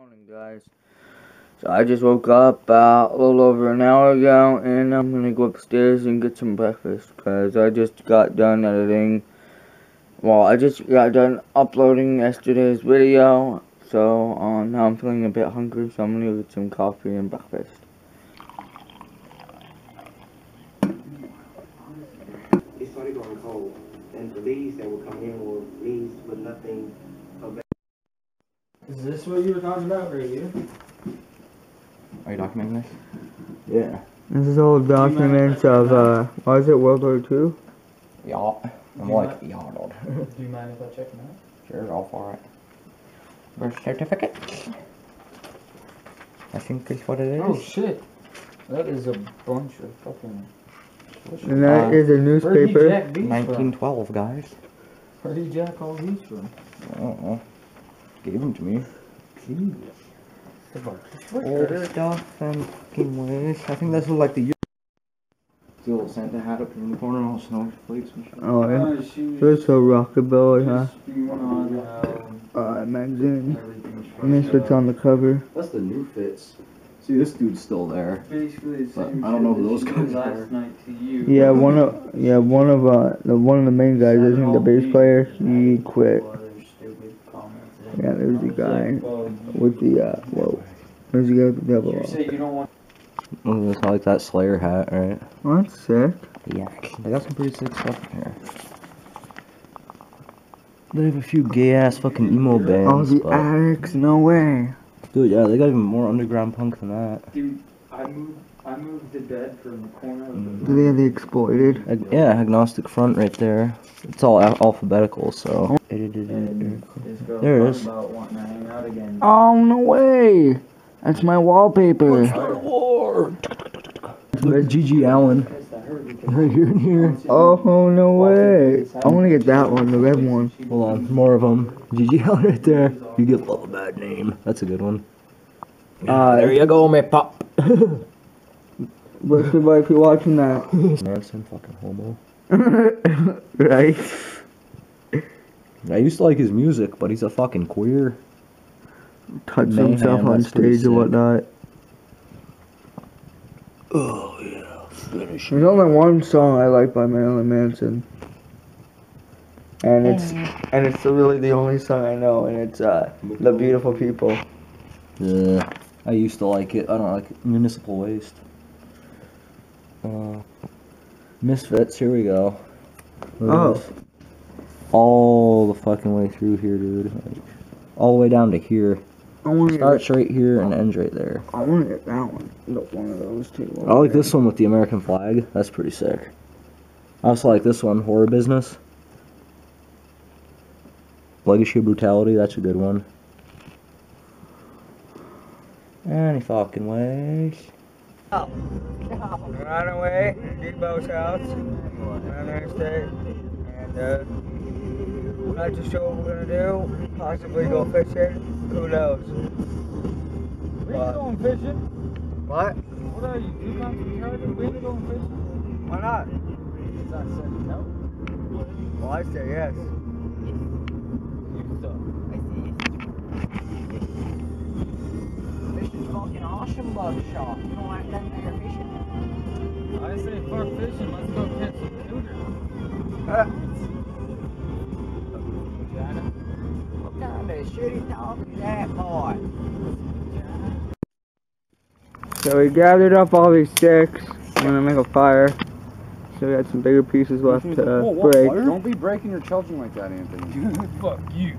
morning, guys. So I just woke up about a little over an hour ago, and I'm gonna go upstairs and get some breakfast because I just got done editing. Well, I just got done uploading yesterday's video, so uh, now I'm feeling a bit hungry, so I'm gonna get some coffee and breakfast. it started going cold, and the leaves that were coming in were leaves with nothing Is this what you were talking about right here? Are you documenting this? Yeah. This is all documents of, uh, was it World War II? Yeah. I'm Do like, yeah, dude. Do you mind if I check them out? Sure, all for it. Birth certificate. I think that's what it is. Oh shit! That is a bunch of fucking. And that Uh, is a Where'd newspaper. jack these from? 1912, guys. Where'd you jack all these from? I don't know. Gave them to me. Jeez. Old stuff and fucking ways. I think this is like the. The little Santa hat up in the corner, all snow flakes and shit. Oh, yeah. Uh, is a rockabilly, huh? on how Uh, magazine. on the cover. That's the new fits. See, this dude's still there. Basically the same I don't know who those guys are. Yeah, one of yeah one of uh the one of the main guys, I think the bass player, he quit. Yeah, there's the guy with the uh whoa. There's the guy with the double You O. say you don't want Oh, it's like that Slayer hat, right? Oh, that's sick. Yeah. They got some pretty sick stuff in here. They have a few gay ass fucking emo Oh, bands. the but- Adicts, no way. Dude, yeah, they got even more underground punk than that. Dude, I moved I moved the bed from the corner of the Do they have the exploited? Ag- yeah, agnostic front right there. It's all al- alphabetical, so. and his girl There it talking is. about hang out again. Oh no way! That's my wallpaper. War! Look at GG Allin. Right here and here. Oh no way! I want to get that one, the red one. Hold on, more of them. Gigi Allen right there. You give love a bad name. That's a good one. Uh, there you go, my pop. What's the if you're watching that? Manson, fucking homo. right? I used to like his music, but he's a fucking queer. Touch Mayhem, himself on stage and whatnot. Oh yeah, finish There's only one song I like by Marilyn Manson. And it's and it's really the only song I know and it's uh The Beautiful People. Yeah, I used to like it. I don't like municipal waste. Uh, Misfits. Here we go. Look Oh. this. all the fucking way through here, dude. Like, all the way down to here. I want to Starts right here and ends right there. I want to get that one. Look, one of those two. I like this one with the American flag. That's pretty sick. I also like this one, Horror Business. Legacy of Brutality, that's a good one. Any fucking ways. We're on our way to Debo's house. On interstate. And uh, not too sure what we're gonna do. Possibly go fishing. Who knows? We ain't going fishing. What? What are you? Two months retarded? We ain't going fishing. Why not? Because I said no. Well, I say yes. You suck. This is fucking awesome, Buckshot. You don't like that there fishing? I say fuck fishing. Let's go catch some cougars. Uh, Vagina. What kind of shitty talk is that, boy? So we gathered up all these sticks. I'm gonna make a fire. So we got some bigger pieces left to break. Don't be breaking your children like that, Anthony. Fuck you.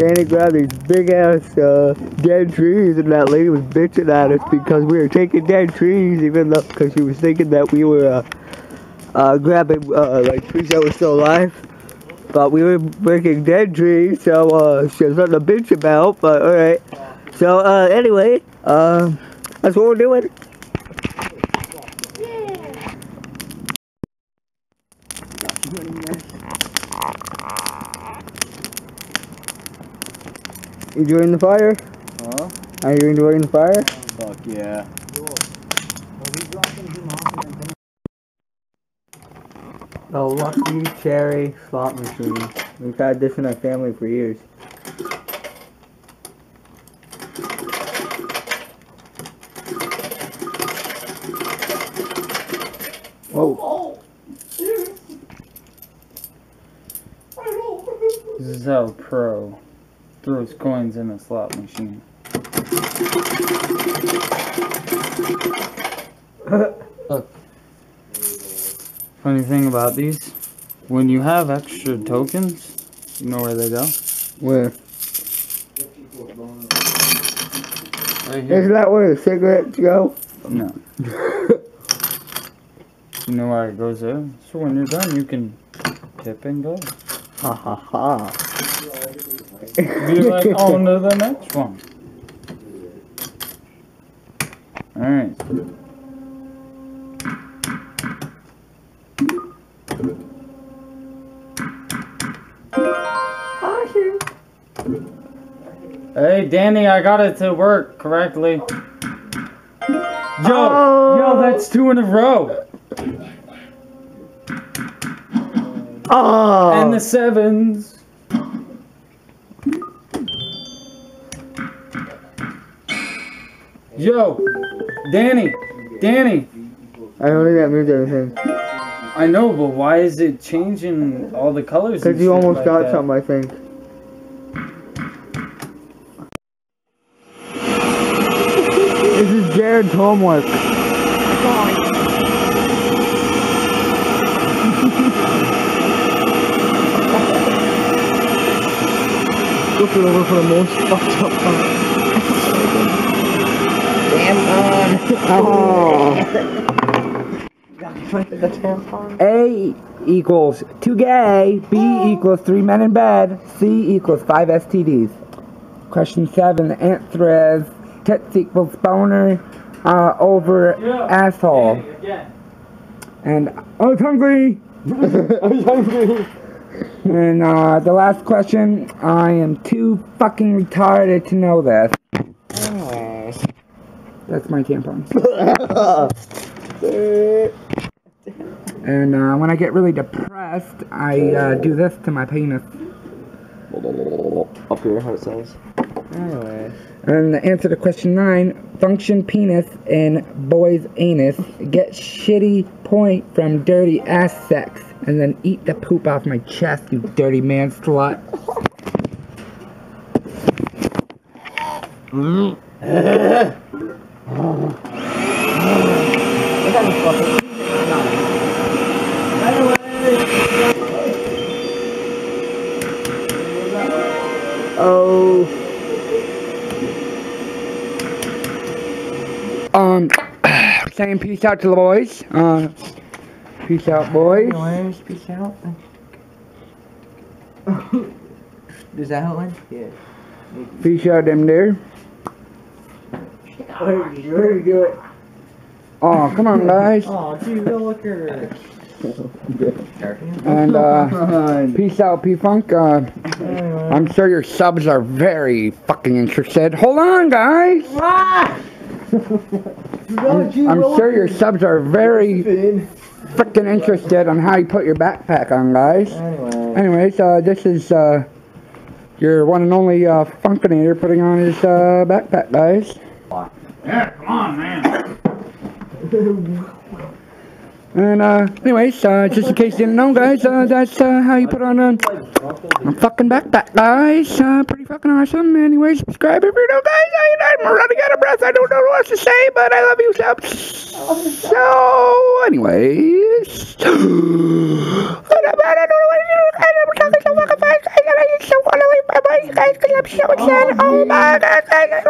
Danny grabbed these big ass uh, dead trees, and that lady was bitching at us because we were taking dead trees, even though because she was thinking that we were uh, uh, grabbing uh, like trees that were still alive. but we were breaking dead trees, so uh, there's nothing to bitch about. But all right. So uh, anyway, uh, that's what we're doing. Enjoying the fire? Huh? Are you enjoying the fire? Fuck yeah. The Lucky Cherry slot machine. We've had this in our family for years. Whoa. This is how a pro throws coins in a slot machine. Look. Funny thing about these, when you have extra tokens, you know where they go? Where? Right here. Isn't that where the cigarettes go? No. you know why it goes there? So when you're done, you can tip and go. Ha ha ha. Be like, oh, on to the next one. Alright. Hey, Danny, I got it to work correctly. Yo, yo, oh. that's two in a row. Oh! And the sevens. Yo, Danny, Danny. I don't think that means anything. I know, but why is it changing all the colors? and Because you shit almost like got that? something, I think. This is Jared's homework. Looking over for the most fucked up part. A equals two gay, B equals three men in bed, C equals five STDs. Question seven, the answer is tits equals boner uh, over asshole. And I was hungry. I was hungry. And uh, the last question, I am too fucking retarded to know this. That's my tampon. And uh, when I get really depressed, I uh, do this to my penis. Up here, how it says. Anyway. And the answer to question nine, function penis in boy's anus. Get shitty point from dirty ass sex. And then eat the poop off my chest, you dirty man slut. peace out to the boys. Uh, peace out, boys. Peace out. Is that how it went? Yeah. Peace out, them there. Very good. Oh, come on, guys. Oh, gee. And uh, peace out, P Funk. Uh, I'm sure your subs are very fucking interested. Hold on, guys. I'm sure your subs are very freaking interested on how you put your backpack on, guys. Anyway. Anyways, uh, this is uh, your one and only uh, Funkinator putting on his uh, backpack, guys. Yeah, come on, man. And uh, anyways, uh, just in case you didn't know, guys, uh, that's uh, how you put on a, a fucking backpack, guys. Uh, pretty fucking awesome. Anyways, subscribe if you know, guys. I, I'm running out of breath. I don't know what to say, but I love you, subs. So, anyways. I don't know what to do. I'm talking so fucking fast, guys, and I just don't want to leave my voice, guys, because I'm so sad. Oh my god, guys.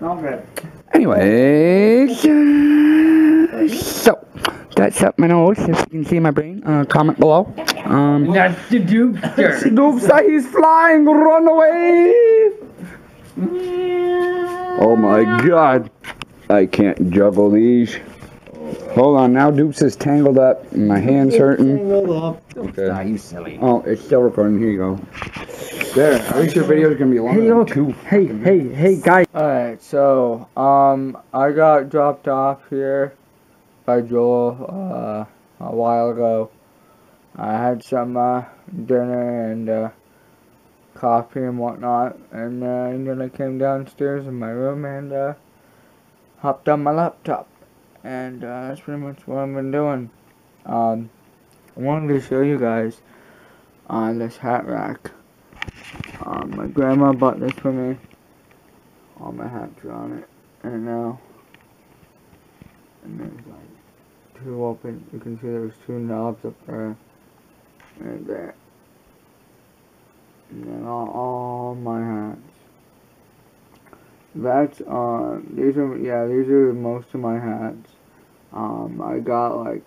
All good. Anyways, uh, so That's up my nose. If you can see my brain, uh, comment below. Um, That's the Dupster. Doopster, he's flying. Run away. Oh my god. I can't juggle these. Hold on, now Dupes is tangled up and my hand's hurting. Tangled up. Okay. you silly. Oh, it's still recording. Here you go. There. At least your video's gonna be longer Hey, than look. two. Hey, hey, hey, guys. Alright, so, um, I got dropped off here by Joel, uh, a while ago. I had some, uh, dinner and, uh, coffee and whatnot, and, uh, and then I came downstairs in my room and, uh, hopped on my laptop. And, uh, that's pretty much what I've been doing. Um, I wanted to show you guys, uh, this hat rack. Um, my grandma bought this for me all my hats are on it and now and there's like two open you can see there's two knobs up there and there. And then all, all my hats that's uh these are yeah these are most of my hats um I got like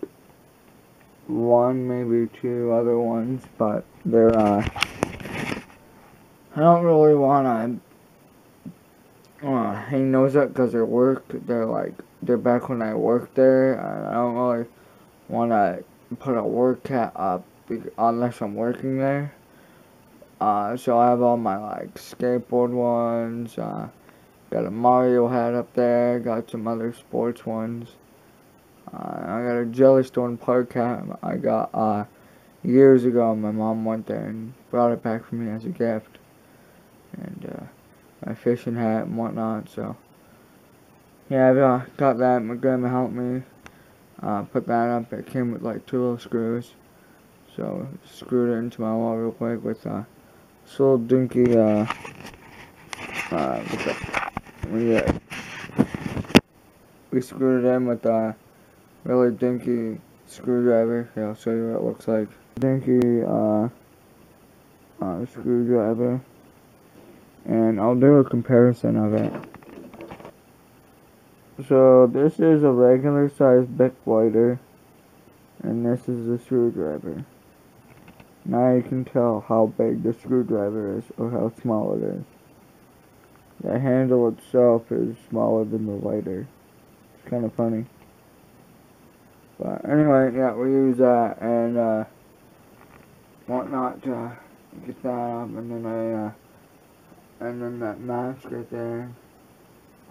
one maybe two other ones but they're uh I don't really want to uh, hang those up because they're work. They're like they're back when I worked there, and I don't really want to put a work hat up unless I'm working there. Uh, so I have all my like skateboard ones. Uh, got a Mario hat up there. Got some other sports ones. Uh, I got a Jellystone Park hat. I got uh years ago. My mom went there and brought it back for me as a gift. And uh, my fishing hat and whatnot. So yeah, I've uh, got that. My grandma helped me uh, put that up. It came with like two little screws. So screwed it into my wall real quick with uh, this little dinky uh, uh. We, uh, we screwed it in with a really dinky screwdriver. Here, I'll show you what it looks like. Dinky uh, uh, screwdriver and I'll do a comparison of it. So this is a regular size Bic lighter, and this is a screwdriver. Now you can tell how big the screwdriver is or how small it is. The handle itself is smaller than the lighter. It's kind of funny. But anyway, yeah, we use that and uh, whatnot to get that up, and then I uh, and then that mask right there.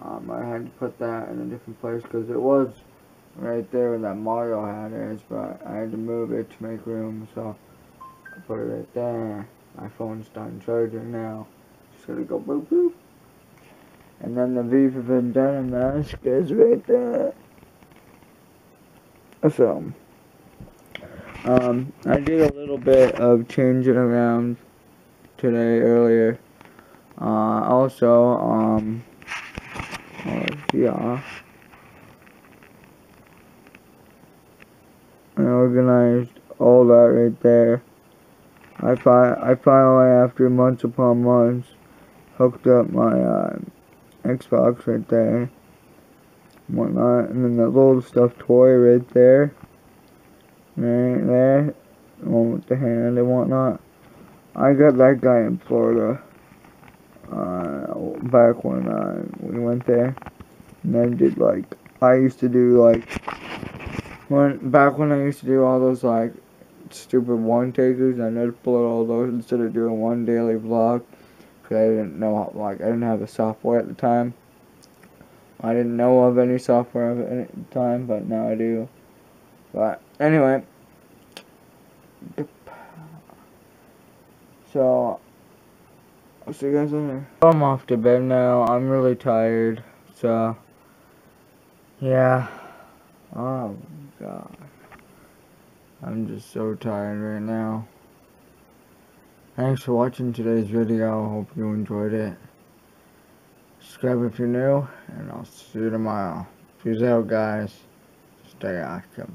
Um, I had to put that in a different place because it was right there where that Mario hat is but I had to move it to make room so I put it right there. My phone's done charging now. Just gonna go boop boop. And then the V for Vendetta mask is right there. So um, I did a little bit of changing around today earlier uh, also, um, uh, yeah, I organized all that right there. I fi I finally, after months upon months, hooked up my uh, Xbox right there, whatnot, and then that little stuffed toy right there, right there, the one with the hand and whatnot. I got that guy in Florida back when uh, we went there. And then did like I used to do like when back when I used to do all those like stupid one takers. I pull out all those instead of doing one daily vlog because I didn't know like I didn't have the software at the time. I didn't know of any software at the time, but now I do. But anyway, so I'll see you guys later. I'm off to bed now. I'm really tired. So, yeah. Oh, God. I'm just so tired right now. Thanks for watching today's video. Hope you enjoyed it. Subscribe if you're new, and I'll see you tomorrow. Peace out, guys. Stay active.